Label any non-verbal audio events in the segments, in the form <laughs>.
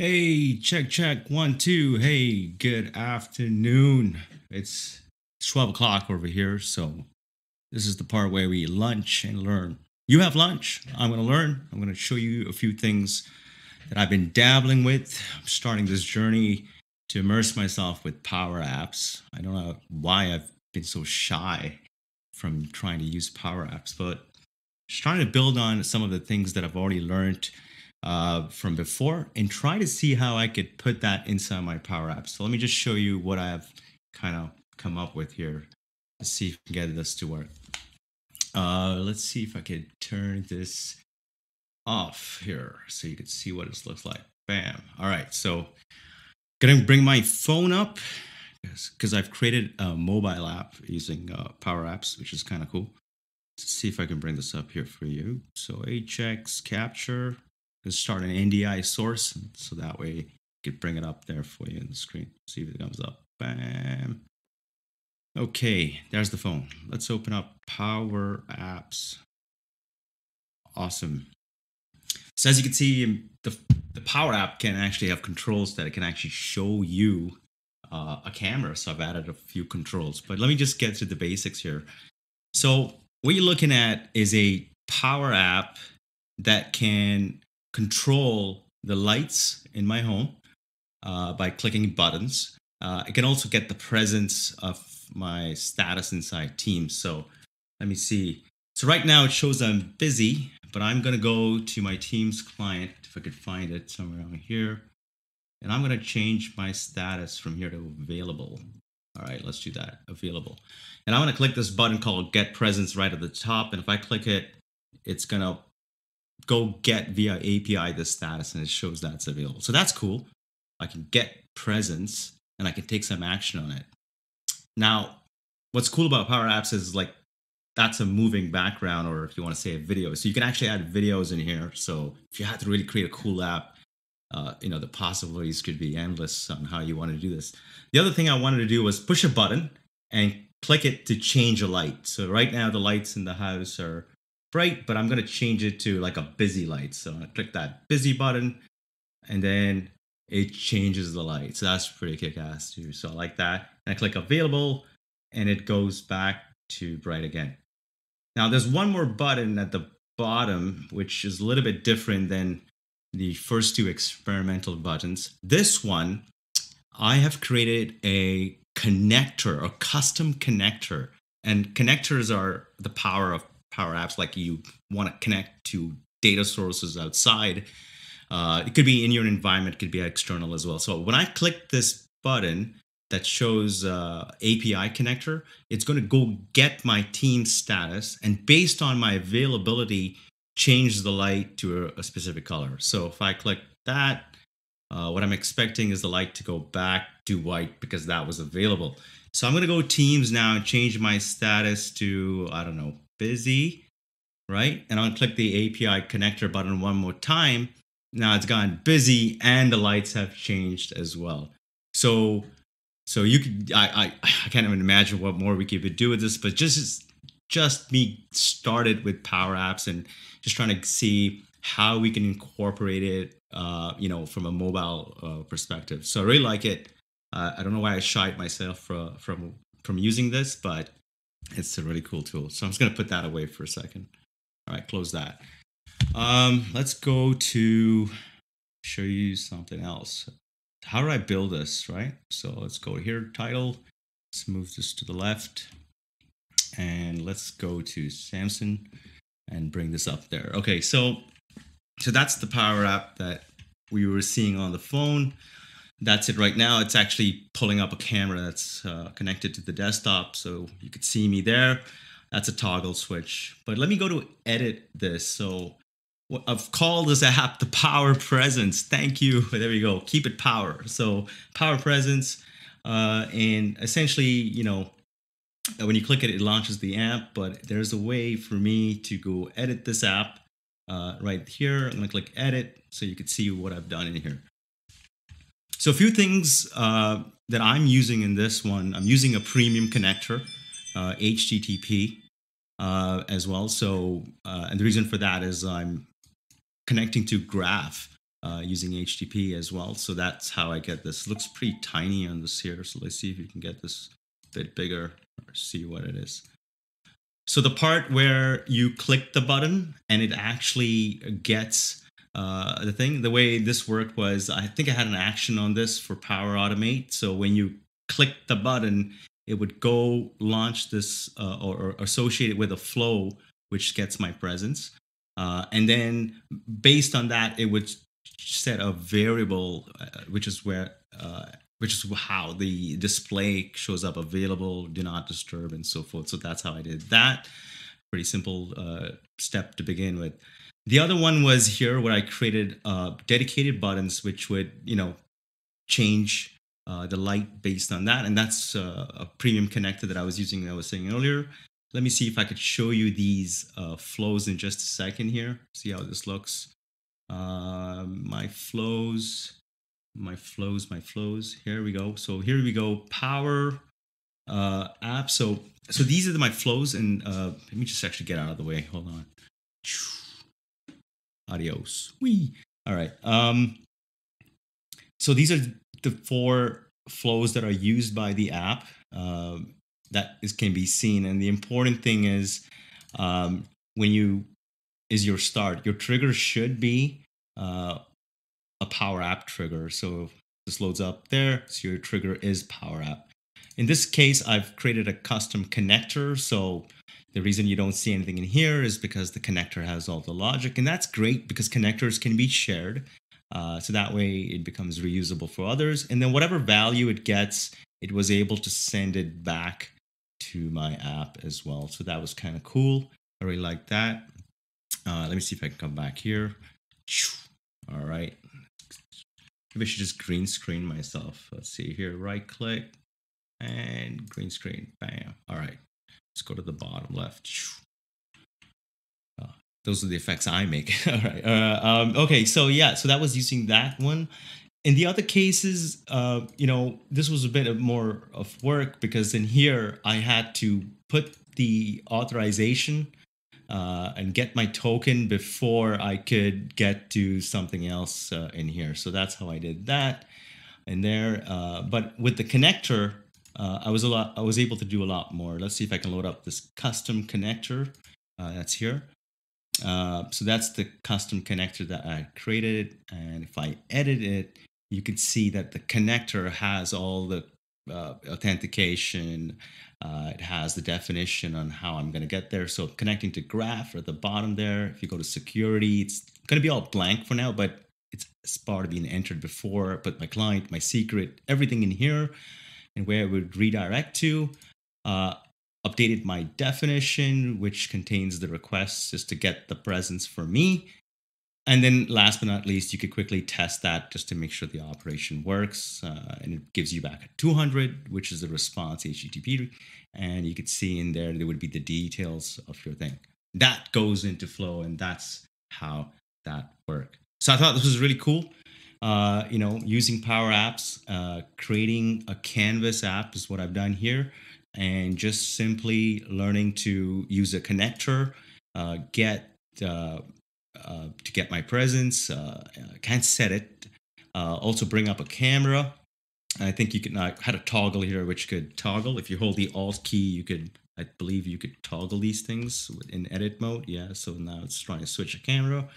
Hey, check, check, one, two. Hey, good afternoon. It's 12 o'clock over here, so this is the part where we lunch and learn. You have lunch, I'm gonna learn. I'm gonna show you a few things that I've been dabbling with. I'm starting this journey to immerse myself with power apps. I don't know why I've been so shy from trying to use power apps, but just trying to build on some of the things that I've already learned uh, from before and try to see how I could put that inside my Power Apps. So let me just show you what I've kind of come up with here to see if I can get this to work. Uh, let's see if I could turn this off here so you can see what this looks like. Bam. All right, so gonna bring my phone up because I've created a mobile app using uh, Power Apps, which is kind of cool. Let's see if I can bring this up here for you. So HX capture, just start an NDI source so that way you could bring it up there for you in the screen. See if it comes up. Bam. Okay, there's the phone. Let's open up Power Apps. Awesome. So as you can see, um, the, the Power App can actually have controls that it can actually show you uh, a camera. So I've added a few controls, but let me just get to the basics here. So what you're looking at is a Power App that can control the lights in my home uh, by clicking buttons. Uh, I can also get the presence of my status inside Teams. So let me see. So right now it shows I'm busy, but I'm going to go to my Teams client if I could find it somewhere around here. And I'm going to change my status from here to available. All right, let's do that. Available. And I'm to click this button called Get Presence right at the top. And if I click it, it's going to go get via API the status and it shows that it's available. So that's cool. I can get presence and I can take some action on it. Now, what's cool about Power Apps is like that's a moving background, or if you want to say a video. So you can actually add videos in here. So if you had to really create a cool app, uh, you know, the possibilities could be endless on how you want to do this. The other thing I wanted to do was push a button and click it to change a light. So right now the lights in the house are bright, but I'm going to change it to like a busy light. So I click that busy button and then it changes the light. So that's pretty kick ass too. So I like that. And I click available and it goes back to bright again. Now there's one more button at the bottom, which is a little bit different than the first two experimental buttons. This one, I have created a connector, a custom connector. And connectors are the power of Power Apps, like you want to connect to data sources outside. Uh, it could be in your environment, it could be external as well. So when I click this button that shows uh, API connector, it's going to go get my team status and based on my availability, change the light to a, specific color. So if I click that, uh, what I'm expecting is the light to go back to white because that was available. So I'm going to go teams now and change my status to, I don't know, busy, right? And I'll click the API connector button one more time. Now it's gone busy and the lights have changed as well. So, so you could, I, I, I can't even imagine what more we could do with this, but just, just me started with Power Apps and just trying to see how we can incorporate it, uh, you know, from a mobile uh, perspective. So I really like it. Uh, I don't know why I shied myself from from from using this, but it's a really cool tool. So I'm just going to put that away for a second. All right, close that. Um, let's go to show you something else. How do I build this, right? So let's go here, title. Let's move this to the left. And let's go to Samson and bring this up there. Okay, so so that's the Power App that we were seeing on the phone that's it right now. It's actually pulling up a camera that's uh, connected to the desktop. So you could see me there. That's a toggle switch. But let me go to edit this. So I've called this app the Power Presence. Thank you. <laughs> There we go. Keep it power. So Power Presence. Uh, and essentially, you know, when you click it, it launches the app. But there's a way for me to go edit this app uh, right here. I'm going to click edit so you can see what I've done in here. So a few things uh, that I'm using in this one, I'm using a premium connector, uh, HTTP uh, as well. So, uh, and the reason for that is I'm connecting to Graph. uh, using HTTP as well. So that's how I get this. Looks pretty tiny on this here. So let's see if you can get this a bit bigger or see what it is. So the part where you click the button and it actually gets uh, the thing, the way this worked was I think I had an action on this for Power Automate. So when you click the button, it would go launch this uh, or, or associate it with a flow which gets my presence. Uh, and then based on that, it would set a variable, uh, which is where, uh, which is how the display shows up available, do not disturb, and so forth. So that's how I did that. Pretty simple uh, step to begin with. The other one was here where I created uh, dedicated buttons, which would, you know, change uh, the light based on that. And that's uh, a premium connector that I was using, I was saying earlier. Let me see if I could show you these uh, flows in just a second here. See how this looks. Uh, my flows, my flows, my flows. Here we go. So here we go. Power uh, app. So so these are my flows, and let me just actually get out of the way. Hold on. Adios. We. All right. Um. So these are the four flows that are used by the app um, that is can be seen, and the important thing is um, when you is your start. Your trigger should be uh, a Power App trigger. So this loads up there, so your trigger is Power App. In this case, I've created a custom connector. So the reason you don't see anything in here is because the connector has all the logic, and that's great because connectors can be shared. Uh, so that way it becomes reusable for others. And then whatever value it gets, it was able to send it back to my app as well. So that was kind of cool. I really like that. Uh, let me see if I can come back here. All right. Maybe I should just green screen myself. Let's see here. Right click and green screen. Bam. All right. Let's go to the bottom left. Uh, those are the effects I make. <laughs> All right. Uh, um, okay. So yeah. So that was using that one. In the other cases, uh, you know, this was a bit of more of work because in here I had to put the authorization uh, and get my token before I could get to something else uh, in here. So that's how I did that in there. Uh, but with the connector, uh, I was a lot. I was able to do a lot more. Let's see if I can load up this custom connector. Uh, that's here. Uh, so that's the custom connector that I created. And if I edit it, you can see that the connector has all the authentication, uh, it has the definition on how I'm going to get there. So connecting to graph at the bottom there. If you go to security, it's going to be all blank for now, but it's, it's part of being entered before. I put my client, my secret, everything in here, and where it would redirect to. Uh, updated my definition, which contains the requests just to get the presence for me. And then last but not least, you could quickly test that just to make sure the operation works. Uh, and it gives you back a 200, which is the response HTTP. And you could see in there, there would be the details of your thing. That goes into flow and that's how that work. So I thought this was really cool. Uh, you know, using Power Apps, uh, creating a Canvas app is what I've done here. And just simply learning to use a connector, uh, get uh, uh, to get my presence. Uh, can't set it. Also bring up a camera. I think you can. I had a toggle here which could toggle. If you hold the Alt key, you could. I believe you could toggle these things in edit mode. Yeah. So now it's trying to switch a camera.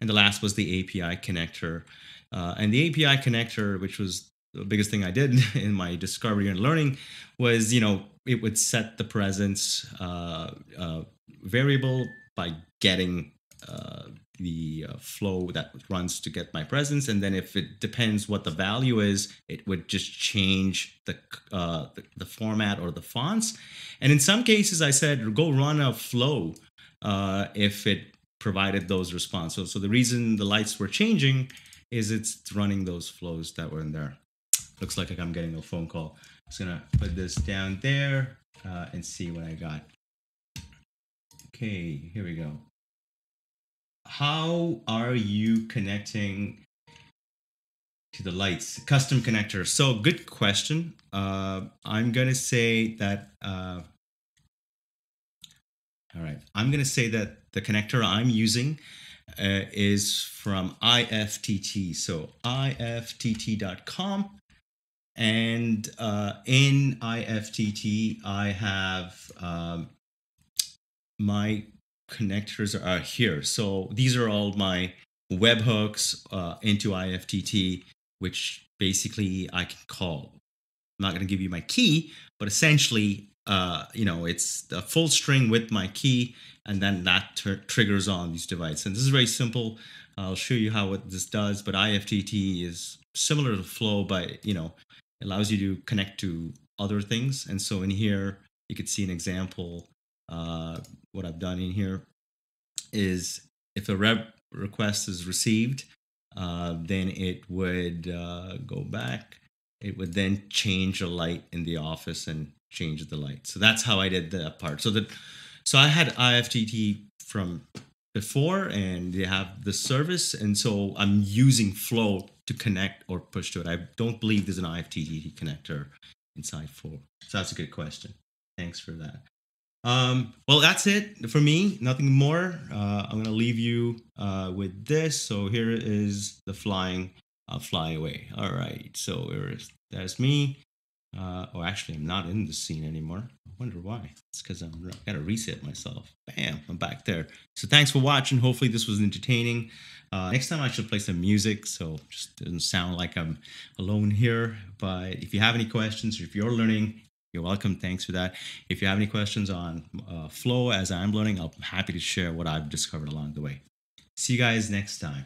And the last was the API connector. Uh, and the API connector, which was the biggest thing I did <laughs> in my discovery and learning, was you know it would set the presence uh, uh, variable by getting uh, the uh, flow that runs to get my presence. And then if it depends what the value is it would just change the, uh, the, the format or the fonts. And in some cases i said go run a flow if it provided those responses. So the reason the lights were changing is it's running those flows that were in there. Looks like i'm getting a phone call. I'm just gonna put this down there uh, and see what i got. Okay here we go. How are you connecting to the lights? Custom connector. So good question. Uh, i'm gonna say that uh, all right. I'm gonna say that the connector i'm using uh, is from IFTTT. So IFTTT.com. And uh, in IFTTT, I have um, my connectors are here. So these are all my webhooks uh, into IFTTT, which basically I can call. I'm not going to give you my key, but essentially, uh, you know, it's a full string with my key, and then that tr- triggers on these devices. And this is very simple. I'll show you how what this does, but IFTTT is similar to Flow, but you know, it allows you to connect to other things. And so in here, you could see an example. Uh, what I've done in here is if a rep request is received, uh, then it would uh, go back. It would then change a light in the office and change the light. So that's how I did that part. So that so I had IFTTT from before, and they have the service, and so I'm using Flow to connect or push to it. I don't believe there's an IFTTT connector inside Flow. So that's a good question. Thanks for that. Um, well, that's it for me. Nothing more. Uh, I'm gonna leave you uh, with this. So here is the flying. I'll fly away. All right. So there's me. Uh, oh, actually, I'm not in the scene anymore. I wonder why. It's because I'm I gotta reset myself. Bam, I'm back there. So thanks for watching. Hopefully this was entertaining. Uh, next time I should play some music, so just doesn't sound like I'm alone here. But if you have any questions, or if you're learning you're welcome. Thanks for that. If you have any questions on uh, flow as I'm learning, I'm happy to share what I've discovered along the way. See you guys next time.